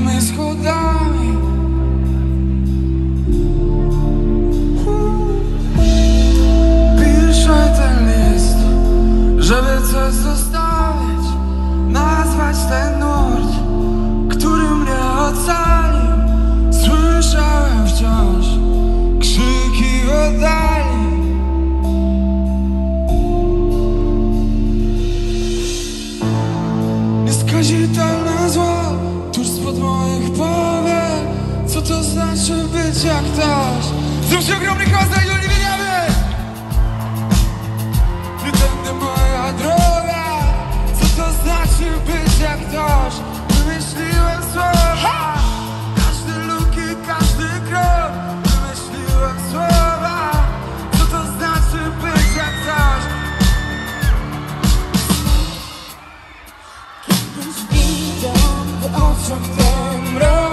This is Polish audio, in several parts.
Ми сходами Пішайте żeby coś zostawić Nazwać ten nurt, który mnie ocalił. Słyszałem wciąż krzyki oddali moich powiek Co to znaczy być jak taś? Zróbcie ogromny hałas dla Julii Wieniawy! Nie tędy moja droga los.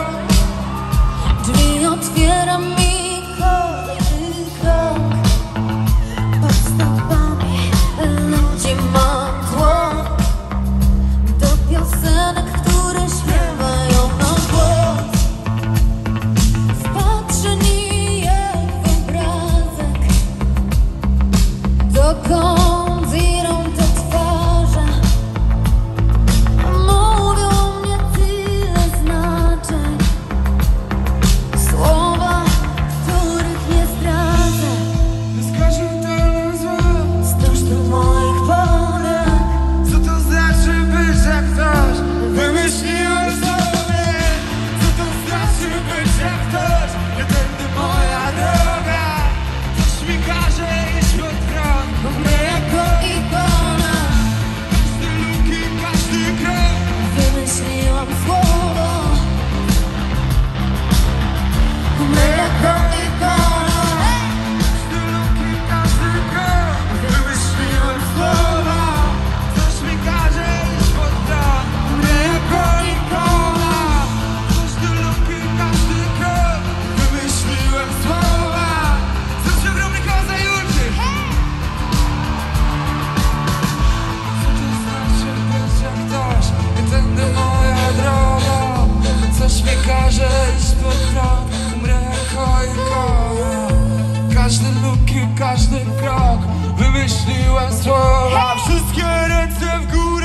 każdy krok Wymyśliłem słowa. Wszystkie ręce w górę.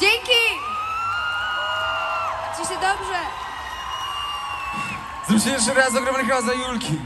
Dzięki! Ci się dobrze! Zrób się jeszcze raz ogromny hałas za Julki.